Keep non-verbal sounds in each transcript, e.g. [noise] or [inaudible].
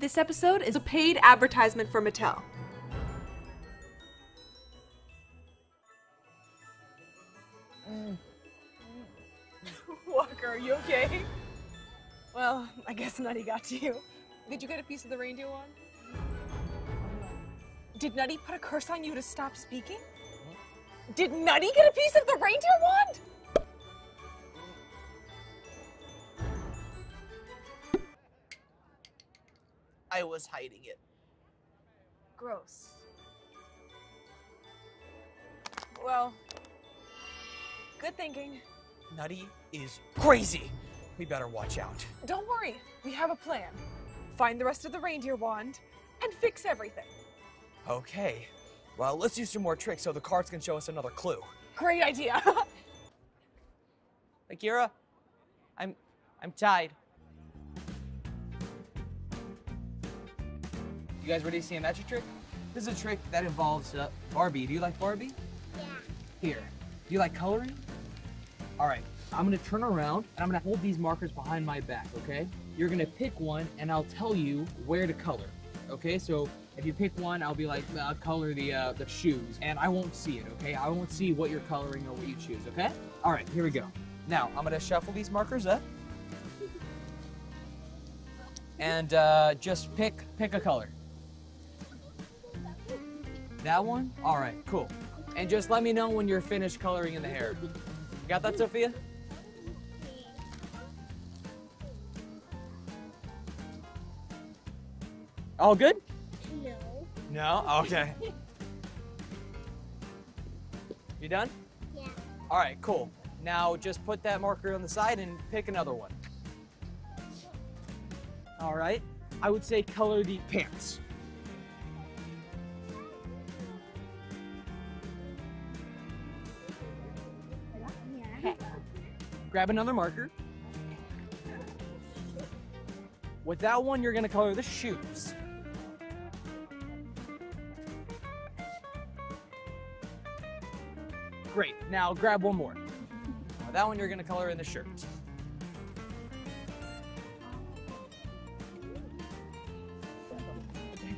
This episode is a paid advertisement for Mattel. [laughs] Walker, are you okay? Well, I guess Nutty got to you. Did you get a piece of the reindeer wand? Did Nutty put a curse on you to stop speaking? Did Nutty get a piece of the reindeer wand? I was hiding it. Gross. Well, good thinking. Nutty is crazy. We better watch out. Don't worry, we have a plan. Find the rest of the reindeer wand and fix everything. Okay. Well, let's use some more tricks so the cards can show us another clue. Great idea. [laughs] Akira, I'm I'm tied. You guys ready to see a magic trick? This is a trick that involves uh, Barbie. Do you like Barbie? Yeah. Here. Do you like coloring? All right. I'm gonna turn around and I'm gonna hold these markers behind my back. Okay? You're gonna pick one and I'll tell you where to color. Okay? So if you pick one, I'll be like, uh, color the uh, the shoes, and I won't see it. Okay? I won't see what you're coloring or what you choose. Okay? All right. Here we go. Now I'm gonna shuffle these markers up, [laughs] and uh, just pick pick a color. That one? All right, cool. And just let me know when you're finished coloring in the hair. Got that, Sophia? All good? No. No? Oh, okay. [laughs] You done? Yeah. All right, cool. Now just put that marker on the side and pick another one. All right. I would say color the pants. Grab another marker. With that one, you're gonna color the shoes. Great, now grab one more. With that one, you're gonna color in the shirt.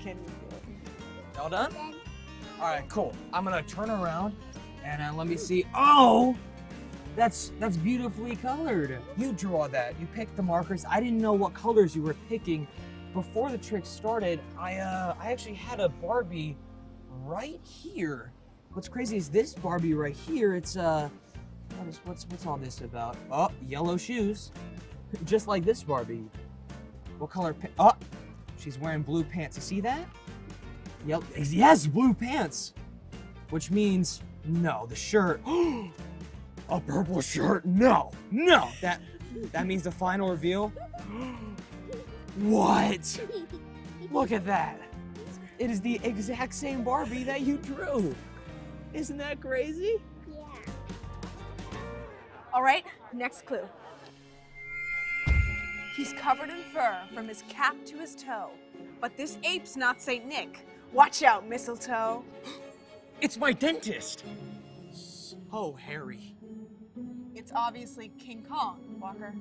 Can't do it. All done? All right, cool. I'm gonna turn around and uh, let me see. Oh, that's that's beautifully colored. You draw that. You pick the markers. I didn't know what colors you were picking. Before the trick started, I uh, I actually had a Barbie right here. What's crazy is this Barbie right here. It's uh, what is what's what's all this about? Oh, yellow shoes, [laughs] just like this Barbie. What color? Oh, she's wearing blue pants. You see that? Yep. Yes, blue pants. Which means no, the shirt. [gasps] A purple shirt? No, no. That that means the final reveal. [gasps] What? Look at that. It is the exact same Barbie that you drew. Isn't that crazy? Yeah. All right, next clue. He's covered in fur from his cap to his toe, but this ape's not Saint Nick. Watch out, mistletoe. [gasps] It's my dentist. Oh, Harry. It's obviously King Kong, Walker.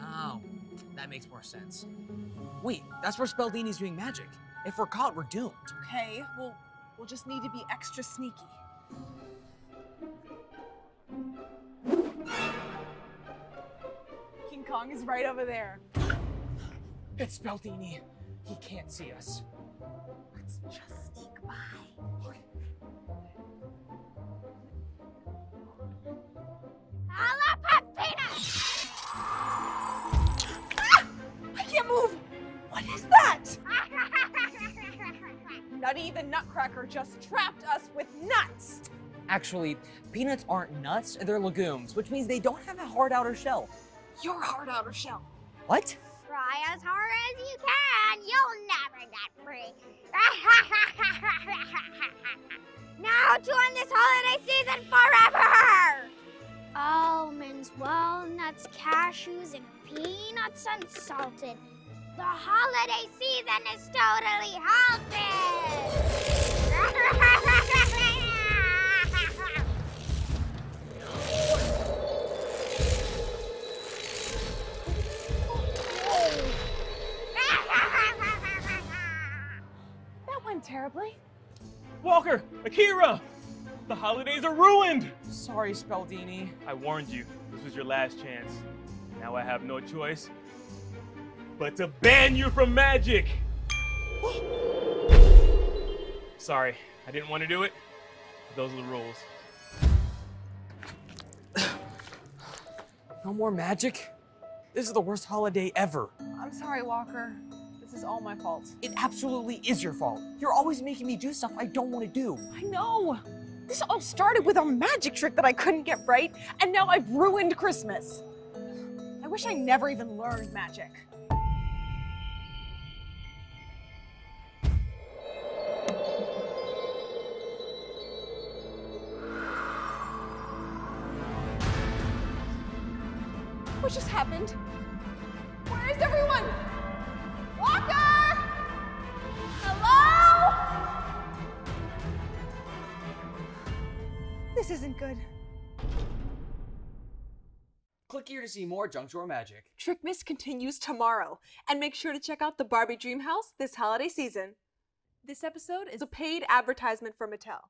Oh, that makes more sense. Wait, that's where Spaldini's doing magic. If we're caught, we're doomed. Okay, well, we'll just need to be extra sneaky. King Kong is right over there. It's Spaldini. He can't see us. Let's just sneak by. What is that? [laughs] Nutty the Nutcracker just trapped us with nuts! Actually, peanuts aren't nuts, they're legumes, which means they don't have a hard outer shell. Your hard outer shell. What? Try as hard as you can, you'll never get free. [laughs] now to end this holiday season forever! Almonds, walnuts, cashews, and peanuts unsalted. The holiday season is totally halted! end terribly. Walker, Akira, the holidays are ruined. Sorry, Spaldini. I warned you. This was your last chance. Now I have no choice but to ban you from magic. [gasps] Sorry, I didn't want to do it. Those are the rules. No more magic? This is the worst holiday ever. I'm sorry, Walker. This is all my fault. It absolutely is your fault. You're always making me do stuff I don't want to do. I know. This all started with a magic trick that I couldn't get right, and now I've ruined Christmas. I wish I never even learned magic. What just happened? Where is everyone? Walker! Hello? This isn't good. Click here to see more Junk Drawer Magic. Trickmas continues tomorrow, and make sure to check out the Barbie Dream House this holiday season. This episode is a paid advertisement for Mattel.